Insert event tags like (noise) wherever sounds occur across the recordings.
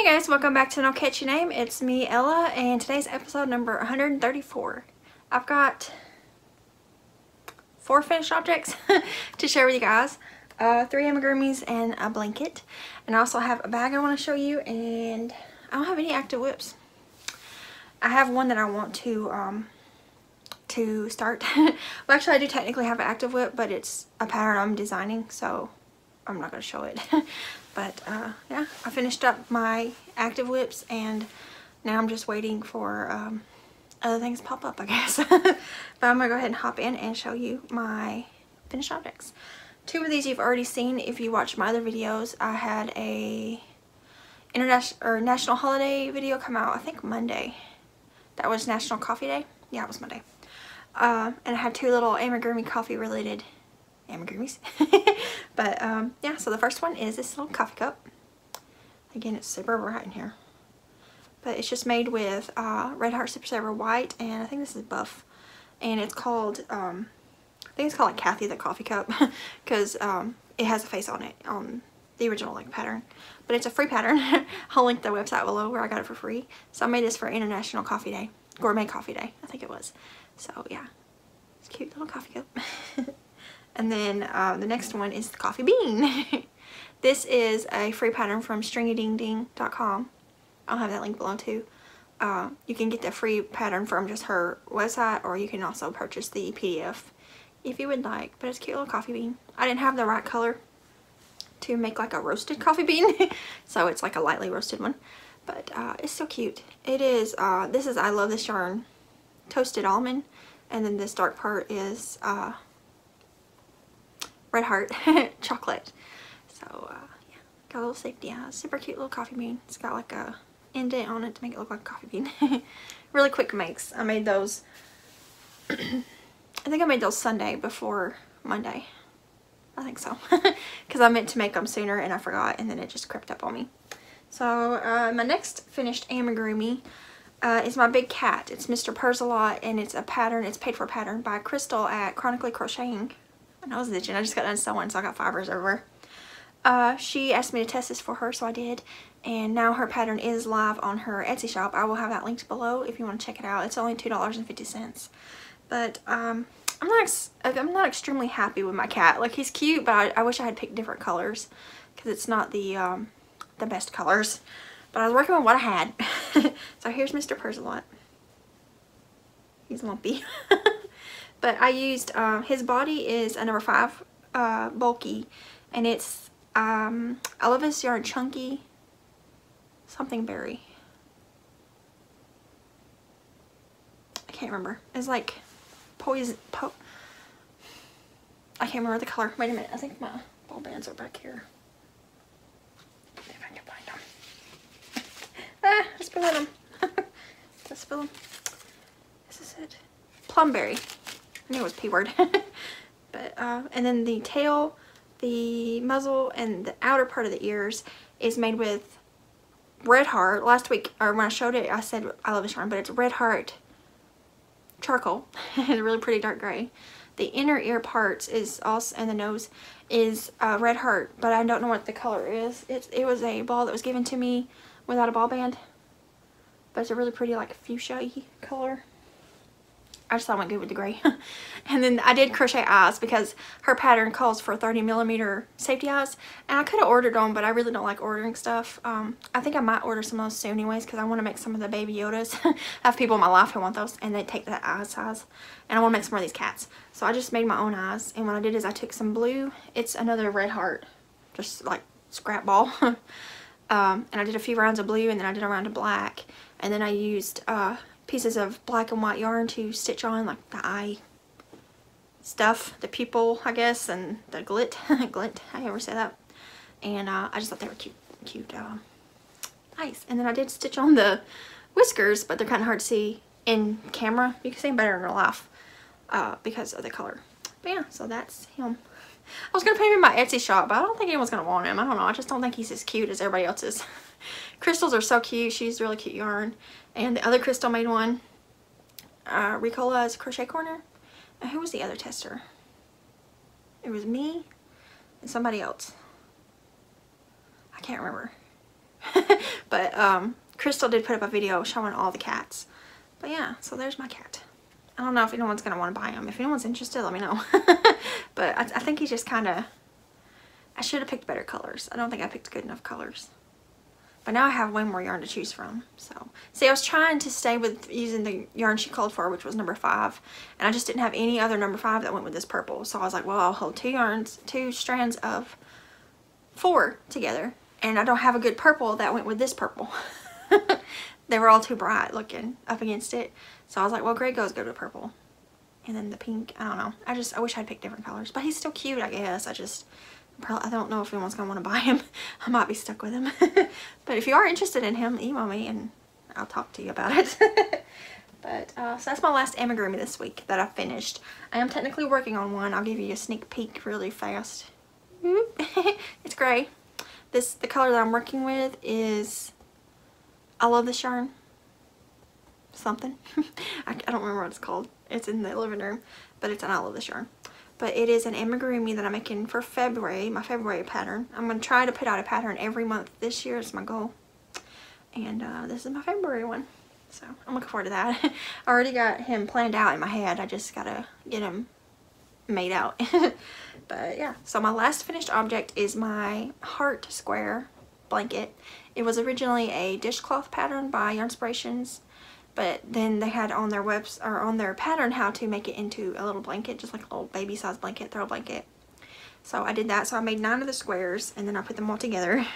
Hey guys, welcome back to No Catchy Name. It's me, Ella, and today's episode number 134. I've got four finished objects (laughs) to share with you guys. Uh, three amigurumis and a blanket. And I also have a bag I want to show you, and I don't have any active WIPs. I have one that I want to um, to start. (laughs) well, actually, I do technically have an active WIP, but it's a pattern I'm designing, so I'm not going to show it. (laughs) but uh, yeah, I finished up my active WIPs and now I'm just waiting for um, other things pop up, I (laughs) guess. but I'm to go ahead and hop in and show you my finished objects. Two of these you've already seen if you watched my other videos. I had a international or national holiday video come out, I think Monday. That was National Coffee Day. Yeah, it was Monday. Uh, and I had two little amigurumi coffee related amigurumis. (laughs) but um, yeah, so the first one is this little coffee cup. Again, it's super bright in here. But it's just made with uh, Red Heart Super Saver White and I think this is Buff. And it's called, um, I think it's called like Cathy the Coffee Cup (laughs) because um, it has a face on it on the original like pattern. But it's a free pattern. (laughs) I'll link the website below where I got it for free. So I made this for International Coffee Day. Gourmet Coffee Day, I think it was. So yeah, it's cute little coffee cup. And then uh, the next one is the coffee bean. (laughs) this is a free pattern from stringydingding.com. I'll have that link below too. Uh, you can get the free pattern from just her website or you can also purchase the PDF if you would like. But it's a cute little coffee bean. I didn't have the right color to make like a roasted coffee bean. (laughs) so it's like a lightly roasted one. But uh, it's so cute. It is, uh, this is I Love This Yarn Toasted Almond. And then this dark part is uh, Red Heart (laughs) chocolate. So uh, yeah, got a little safety eyes. Super cute little coffee bean. It's got like a indent on it to make it look like a coffee bean. (laughs) really quick makes. I made those, (clears throat) I think I made those Sunday before Monday. I think so. (laughs) Because I meant to make them sooner and I forgot and then it just crept up on me. So uh, my next finished amigurumi uh, is my big cat. It's Mr. Purrsalot and it's a pattern, it's paid for pattern by Crystal at Chronically Crocheting. My nose is itching. I just got done sewing, so I got fibers everywhere. Uh, she asked me to test this for her, so I did. And now her pattern is live on her Etsy shop. I will have that linked below if you want to check it out. It's only $2.50. But um, I'm not I'm not extremely happy with my cat. Like he's cute, but I, I wish I had picked different colors because it's not the um, the best colors. But I was working with what I had. (laughs) so here's Mr. Purrsalot. He's lumpy. (laughs) But I used, uh, his body is a number 5 uh, bulky. And it's, um, love yarn chunky something berry. I can't remember. It's like poison, po I can't remember the color. Wait a minute. I think my ball bands are back here. If I can find them. (laughs) ah, I spilled them. (laughs) I spilled them. This is it. Plumberry. I knew it was P word. (laughs) but, uh, and then the tail, the muzzle, and the outer part of the ears is made with Red Heart. Last week, or when I showed it, I said I love this yarn, but it's Red Heart charcoal. (laughs) it's really pretty dark gray. The inner ear parts is also, and the nose is uh, Red Heart, but I don't know what the color is. It's, it was a ball that was given to me without a ball band, but it's a really pretty like fuchsia color. I just thought I went good with the gray. (laughs) and then I did crochet eyes because her pattern calls for 30 millimeter safety eyes. And I could have ordered them, but I really don't like ordering stuff. Um, I think I might order some of those soon anyways because I want to make some of the baby Yodas. (laughs) I have people in my life who want those and they take that eye size. And I want to make some more of these cats. So I just made my own eyes. And what I did is I took some blue. It's another red heart. Just like scrap ball. (laughs) um, and I did a few rounds of blue and then I did a round of black. And then I used uh, pieces of black and white yarn to stitch on like the eye stuff, the pupil I guess, and the glit, (laughs) glint, I ever say that. And uh, I just thought they were cute, cute uh, eyes. And then I did stitch on the whiskers, but they're kind of hard to see in camera. You can see them better in real life uh, because of the color. But yeah, so that's him. I was going to put him in my Etsy shop, but I don't think anyone's going to want him. I don't know. I just don't think he's as cute as everybody else is. (laughs) Crystals are so cute. She's really cute yarn. And the other Crystal made one. Uh, Ricola's Crochet Corner. And who was the other tester? It was me and somebody else. I can't remember. (laughs) but um, Crystal did put up a video showing all the cats. But yeah, so there's my cat. I don't know if anyone's going to want to buy him. If anyone's interested, let me know. (laughs) but I, I think he's just kind of... I should have picked better colors. I don't think I picked good enough colors. But now I have way more yarn to choose from. So, see, I was trying to stay with using the yarn she called for, which was number five. And I just didn't have any other number five that went with this purple. So I was like, well, I'll hold two yarns, two strands of four together. And I don't have a good purple that went with this purple. (laughs) they were all too bright looking up against it. So I was like, well, gray goes go to purple. And then the pink, I don't know. I just, I wish I'd picked different colors. But he's still cute, I guess. I just, probably, I don't know if anyone's going to want to buy him. I might be stuck with him. (laughs) but if you are interested in him, email me and I'll talk to you about it. (laughs) but, uh, so that's my last amigurumi this week that I finished. I am technically working on one. I'll give you a sneak peek really fast. (laughs) it's gray. This, the color that I'm working with is I love this yarn. Something. I, I, don't remember what it's called. It's in the living room, but it's an I love this yarn. But it is an amigurumi that I'm making for February, my February pattern. I'm going to try to put out a pattern every month this year is my goal. And uh, this is my February one. So I'm looking forward to that. (laughs) I already got him planned out in my head. I just got to get him made out. (laughs) but yeah, so my last finished object is my heart square blanket. It was originally a dishcloth pattern by Yarnspirations, but then they had on their webs or on their pattern how to make it into a little blanket, just like a little baby size blanket, throw blanket. So I did that. So I made nine of the squares and then I put them all together.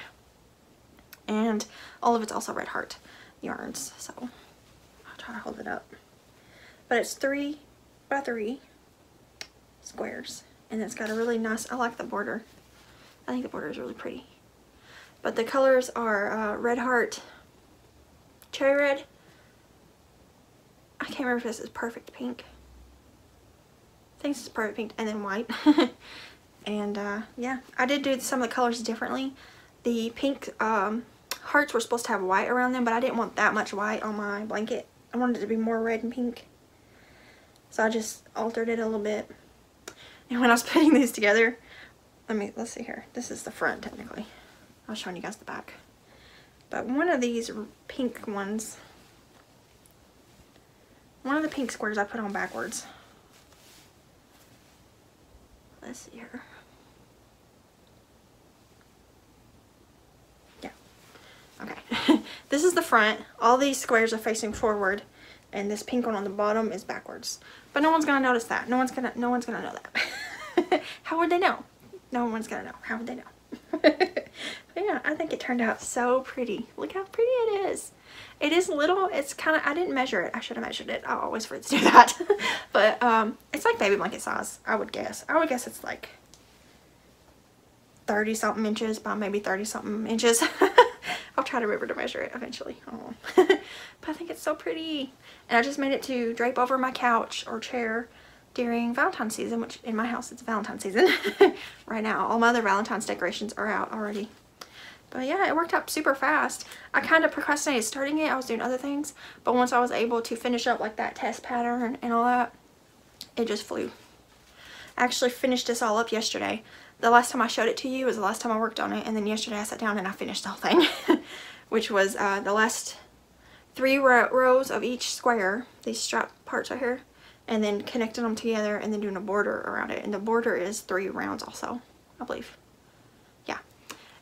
And all of it's also red heart yarns. So I'll try to hold it up. But it's three by three squares. And it's got a really nice, I like the border. I think the border is really pretty. But the colors are uh, Red Heart, Cherry Red. I can't remember if this is Perfect Pink. I think this is Perfect Pink and then white. (laughs) and uh, yeah, I did do some of the colors differently. The pink um, hearts were supposed to have white around them, but I didn't want that much white on my blanket. I wanted it to be more red and pink. So I just altered it a little bit. And when I was (laughs) putting these together, let me, let's see here. This is the front technically. I was showing you guys the back. But one of these pink ones, one of the pink squares I put on backwards. Let's see here. Yeah. Okay. (laughs) this is the front. All these squares are facing forward and this pink one on the bottom is backwards. But no one's gonna notice that. No one's gonna no one's gonna know that. (laughs) How would they know? No one's gonna know. How would they know? (laughs) yeah, I think it turned out so pretty. Look how pretty it is. It is little. It's kind of, I didn't measure it. I should have measured it. I always forget to do that. (laughs) but um, it's like baby blanket size, I would guess. I would guess it's like 30 something inches by maybe 30 something inches. (laughs) I'll try to remember to measure it eventually. Oh. (laughs) but I think it's so pretty. And I just made it to drape over my couch or chair during Valentine's season, which in my house it's Valentine's season right now. All my other Valentine's decorations are out already. But yeah, it worked out super fast. I kind of procrastinated starting it. I was doing other things. But once I was able to finish up like that test pattern and all that, it just flew. I actually finished this all up yesterday. The last time I showed it to you was the last time I worked on it. And then yesterday I sat down and I finished the whole thing. (laughs) which was uh, the last three rows of each square. These strap parts right here and then connecting them together and then doing a border around it. And the border is three rounds also, I believe.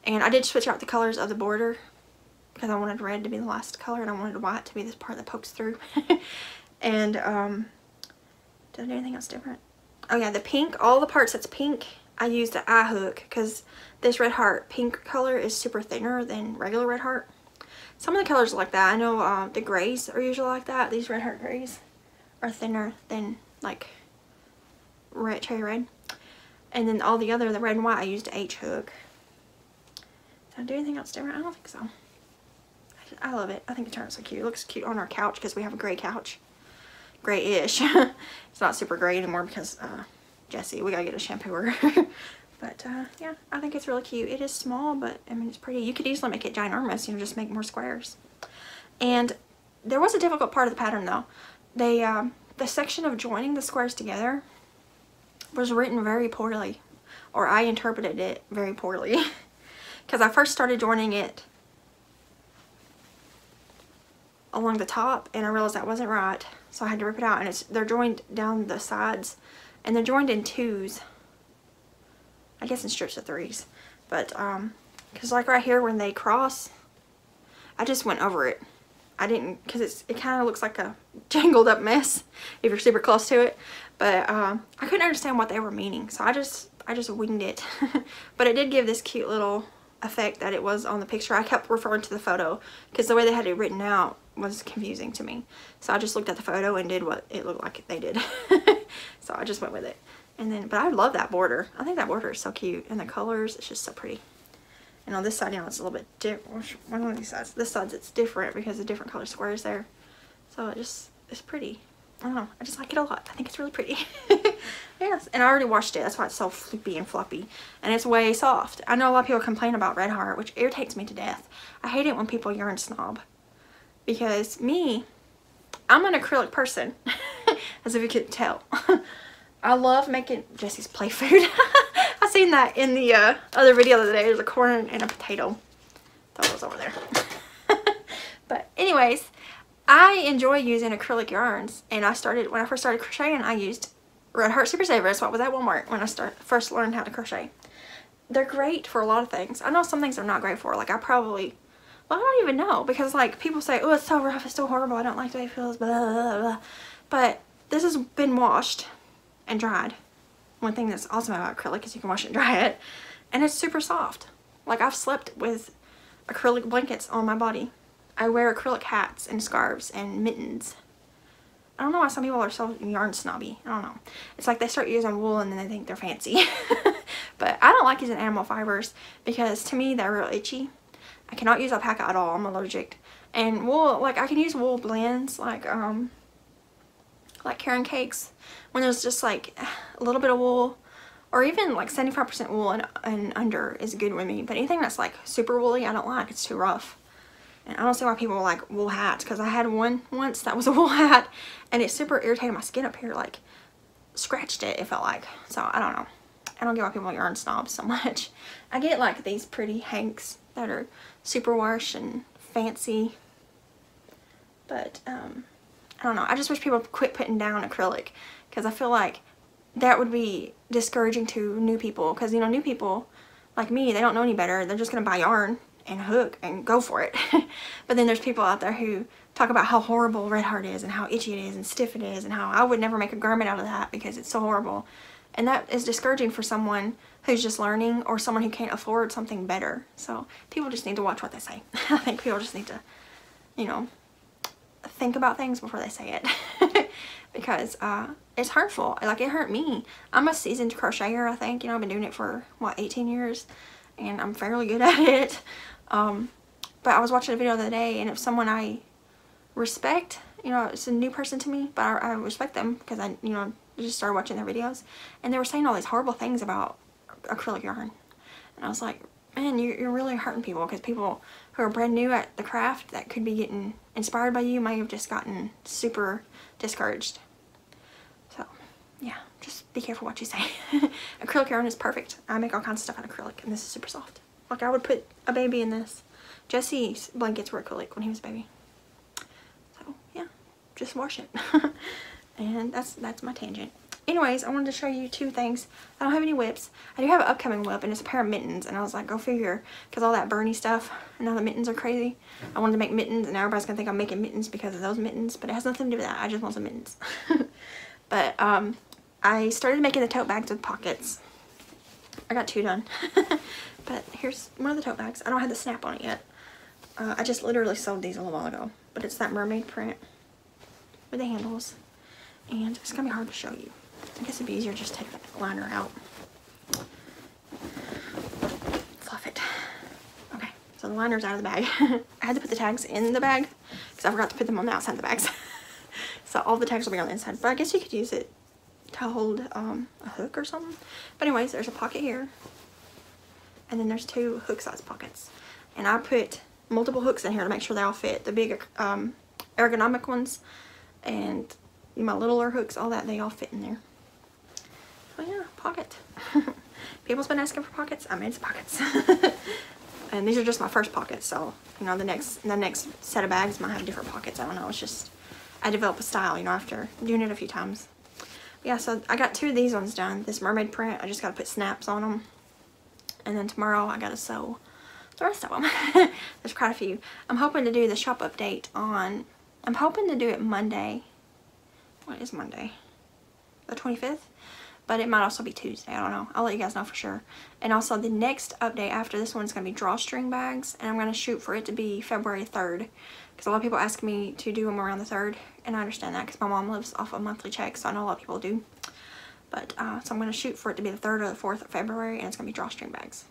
And I did switch out the colors of the border because I wanted red to be the last color and I wanted white to be this part that pokes through. (laughs) and, um, did I do anything else different? Oh yeah, the pink, all the parts that's pink, I used an I hook because this red heart pink color is super thinner than regular red heart. Some of the colors are like that. I know uh, the grays are usually like that, these red heart grays are thinner than like red cherry red. And then all the other, the red and white, I used H hook. Did I do anything else different? I don't think so. I, I love it. I think it turned out so cute. It looks cute on our couch because we have a gray couch. Gray-ish. (laughs) it's not super gray anymore because uh, Jesse, we gotta get a shampooer. (laughs) but uh, yeah, I think it's really cute. It is small, but I mean, it's pretty. You could easily make it ginormous, you know, just make more squares. And there was a difficult part of the pattern though they um, the section of joining the squares together was written very poorly or I interpreted it very poorly (laughs) because I first started joining it along the top and I realized that wasn't right. So I had to rip it out and it's they're joined down the sides and they're joined in twos. I guess in strips of threes. But, um, cause like right here when they cross, I just went over it. I didn't, cause it's, it kind of looks like a (laughs) jangled up mess if you're super close to it. But, um, I couldn't understand what they were meaning. So I just, I just winged it. (laughs) but it did give this cute little effect that it was on the picture. I kept referring to the photo because the way they had it written out was confusing to me. So I just looked at the photo and did what it looked like they did. (laughs) so I just went with it. And then, but I love that border. I think that border is so cute. And the colors, it's just so pretty. And on this side, you know, it's a little bit different. One of these sides. This side, it's different because the different color squares there. So it just, it's pretty. I don't know. I just like it a lot. I think it's really pretty. (laughs) yes. And I already washed it. That's why it's so floopy and floppy. And it's way soft. I know a lot of people complain about Red Heart, which irritates me to death. I hate it when people yarn snob. Because me, I'm an acrylic person. (laughs) As if you couldn't tell. (laughs) I love making Jesse's play food. (laughs) I seen that in the uh, other video the other day. There's a corn and a potato. Thought it was over there. but anyways, I enjoy using acrylic yarns. And I started, when I first started crocheting, I used Red Heart Super Savers. What was at Walmart when I start, first learned how to crochet. They're great for a lot of things. I know some things they're not great for. Like I probably, well I don't even know. Because like people say, oh it's so rough, it's so horrible, I don't like the way it feels, blah, blah, blah. But this has been washed and dried. One thing that's awesome about acrylic is you can wash it and dry it. And it's super soft. Like I've slept with acrylic blankets on my body. I wear acrylic hats and scarves and mittens. I don't know why some people are so yarn snobby. I don't know. It's like they start using wool and then they think they're fancy. (laughs) but I don't like using animal fibers because to me they're real itchy. I cannot use alpaca at all. I'm allergic. And wool, like I can use wool blends like um like Caron cakes when there's just like (sighs) a little bit of wool or even like 75% wool and, and under is good with me. But anything that's like super woolly, I don't like. It's too rough. And I don't see why people like wool hats because I had one once that was a (laughs) wool hat and it super irritated my skin up here. Like scratched it, it felt like. So I don't know. I don't get why people yarn snobs so (laughs) much. I get like these pretty hanks that are super wash and fancy. But um, I don't know. I just wish people quit putting down acrylic because I feel like that would be discouraging to new people because, you know, new people like me, they don't know any better. They're just going to buy yarn and hook and go for it. (laughs) but then there's people out there who talk about how horrible Red Heart is and how itchy it is and stiff it is and how I would never make a garment out of that because it's so horrible. And that is discouraging for someone who's just learning or someone who can't afford something better. So people just need to watch what they say. (laughs) I think people just need to, you know, think about things before they say it (laughs) because uh, it's hurtful. Like it hurt me. I'm a seasoned crocheter, I think. You know, I've been doing it for what 18 years, and I'm fairly good (laughs) at it. Um, but I was watching a video the other day, and if someone I respect, you know, it's a new person to me, but I, I respect them because I, you know, just started watching their videos, and they were saying all these horrible things about acrylic yarn, and I was like, man, you're, you're really hurting people because people who are brand new at the craft that could be getting inspired by you might have just gotten super discouraged. Yeah, just be careful what you say. (laughs) acrylic yarn is perfect. I make all kinds of stuff out of acrylic, and this is super soft. Like, I would put a baby in this. Jesse's blankets were acrylic when he was a baby. So, yeah, just wash it. (laughs) and that's that's my tangent anyways, I wanted to show you two things. I don't have any WIPs. I do have an upcoming WIP and it's a pair of mittens. And I was like, go figure, because all that Bernie stuff, and now the mittens are crazy. I wanted to make mittens, and now everybody's going to think I'm making mittens because of those mittens. But it has nothing to do with that. I just want some mittens. (laughs) but um, I started making the tote bags with pockets. I got two done. (laughs) but here's one of the tote bags. I don't have the snap on it yet. Uh, I just literally sewed these a little while ago. But it's that mermaid print with the handles. And it's going to be hard to show you. I guess it'd be easier just take the liner out. Fluff it. Okay, so the liner's out of the bag. (laughs) I had to put the tags in the bag because I forgot to put them on the outside of the bags. (laughs) so all the tags will be on the inside. But I guess you could use it to hold um, a hook or something. But anyways, there's a pocket here. And then there's two hook size pockets. And I put multiple hooks in here to make sure they all fit. The big um, ergonomic ones and my littler hooks, all that, they all fit in there. Oh yeah, pocket. (laughs) People's been asking for pockets. I made some pockets. (laughs) And these are just my first pockets, so you know the next the next set of bags might have different pockets. I don't know. It's just I develop a style, you know, after doing it a few times. Yeah, so I got two of these ones done. This mermaid print, I just got to put snaps on them. And then tomorrow I got to sew the rest of them. (laughs) There's quite a few. I'm hoping to do the shop update on, I'm hoping to do it Monday. What is Monday? The 25th? but it might also be Tuesday. I don't know. I'll let you guys know for sure. And also the next update after this one is going to be drawstring bags. And I'm going to shoot for it to be February 3rd. Because a lot of people ask me to do them around the 3rd. And I understand that because my mom lives off a monthly check. So I know a lot of people do. But, uh, so I'm going to shoot for it to be the 3rd or the 4th of February. And it's going to be drawstring bags.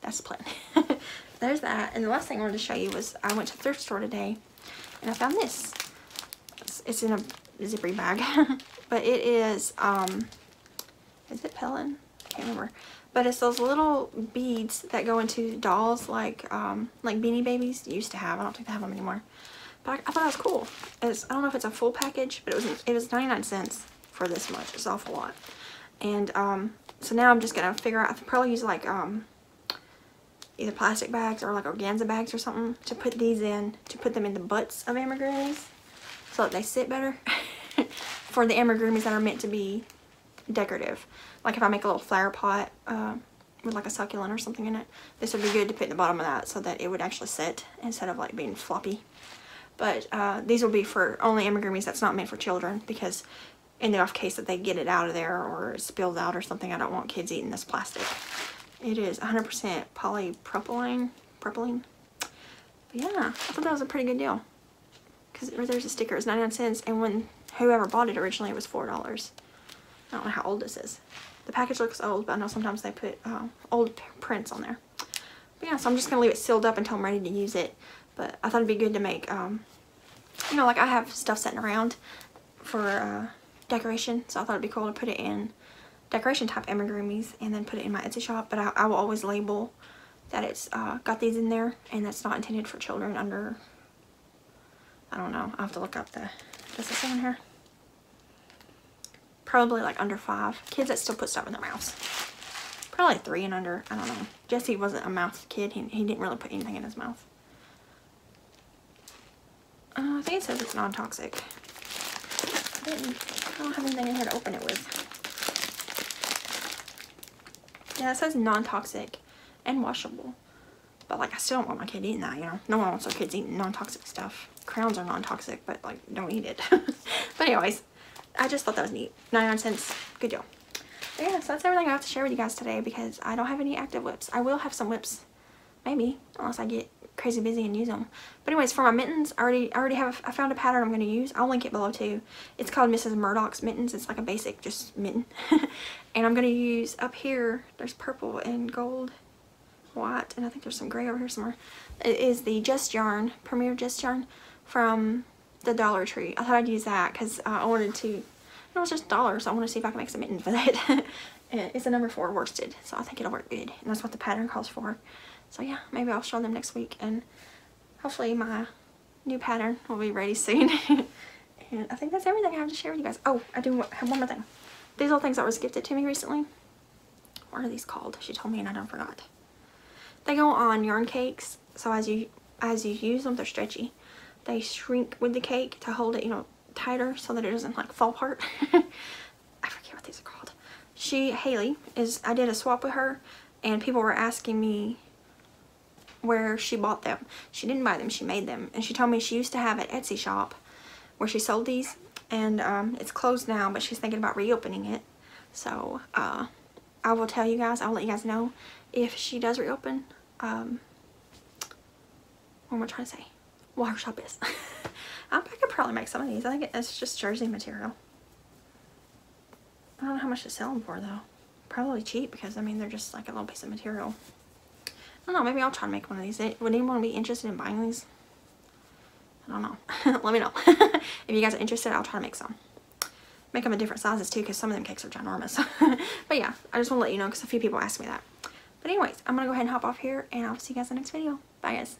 That's the plan. (laughs) There's that. And the last thing I wanted to show you was I went to the thrift store today. And I found this. It's, it's in a zippery bag. (laughs) but it is, um, is it Pellon? I can't remember. But it's those little beads that go into dolls like um, like Beanie Babies used to have. I don't think they have them anymore. But I, I thought it was cool. It's, I don't know if it's a full package, but it was it was 99 cents for this much. It's awful lot. And um, so now I'm just to figure out, I'll probably use like um, either plastic bags or like organza bags or something to put these in, to put them in the butts of amigurumis so that they sit better (laughs) for the amigurumis that are meant to be decorative. Like if I make a little flower pot uh, with like a succulent or something in it, this would be good to put in the bottom of that so that it would actually sit instead of like being floppy. But uh, these will be for only amigurumis that's not meant for children because in the off case that they get it out of there or it spills out or something, I don't want kids eating this plastic. It is 100% polypropylene. Propylene. But yeah, I thought that was a pretty good deal. Because there's a sticker, it's 99 cents, and when whoever bought it originally, it was $4. I don't know how old this is. The package looks old, but I know sometimes they put uh, old prints on there. But yeah, so I'm just going to leave it sealed up until I'm ready to use it. But I thought it'd be good to make, um, you know, like I have stuff sitting around for uh, decoration. So I thought it'd be cool to put it in decoration type amigurumis and then put it in my Etsy shop. But I, I will always label that it's uh, got these in there and that's not intended for children under, I don't know, i have to look up the, does say in here? Probably like under five. Kids that still put stuff in their mouths. Probably three and under. I don't know. Jesse wasn't a mouth kid. He, he didn't really put anything in his mouth. Uh, I think it says it's non-toxic. I, I don't have anything in here to open it with. Yeah, it says non-toxic and washable. But like, I still don't want my kid eating that, you know. No one wants their kids eating non-toxic stuff. Crowns are non-toxic, but like, don't eat it. (laughs) but anyways, I just thought that was neat. 99 cents. Good deal. But yeah, so that's everything I have to share with you guys today because I don't have any active WIPs. I will have some WIPs, Maybe. Unless I get crazy busy and use them. But anyways, for my mittens, I already, I already have, I found a pattern I'm going to use. I'll link it below too. It's called Mrs. Murdock's Mittens. It's like a basic just mitten. (laughs) and I'm going to use up here, there's purple and gold, white, and I think there's some gray over here somewhere. It is the Just Yarn, Premier Just Yarn from the Dollar Tree. I thought I'd use that because uh, I wanted to, know, it's just dollars. So I want to see if I can make some mittens with it. (laughs) it's a number four worsted, so I think it'll work good. And that's what the pattern calls for. So yeah, maybe I'll show them next week. And hopefully my new pattern will be ready soon. (laughs) and I think that's everything I have to share with you guys. Oh, I do have one more thing. These little things that was gifted to me recently. What are these called? She told me and I don't forgot. They go on yarn cakes. So as you as you use them, they're stretchy they shrink with the cake to hold it, you know, tighter so that it doesn't like fall apart. (laughs) I forget what these are called. She, Haley, is, I did a swap with her and people were asking me where she bought them. She didn't buy them, she made them. And she told me she used to have an Etsy shop where she sold these and um, it's closed now, but she's thinking about reopening it. So, uh, I will tell you guys, I'll let you guys know if she does reopen. Um, what am I trying to say? Water shop is. (laughs) I could probably make some of these. I think it's just jersey material. I don't know how much to sell them for though. Probably cheap because I mean they're just like a little piece of material. I don't know, maybe I'll try to make one of these. Would anyone be interested in buying these? I don't know. (laughs) Let me know. (laughs) if you guys are interested, I'll try to make some. Make them in different sizes too because some of them cakes are ginormous. but yeah, I just want to let you know because a few people asked me that. But anyways, I'm going to go ahead and hop off here and I'll see you guys in the next video. Bye guys.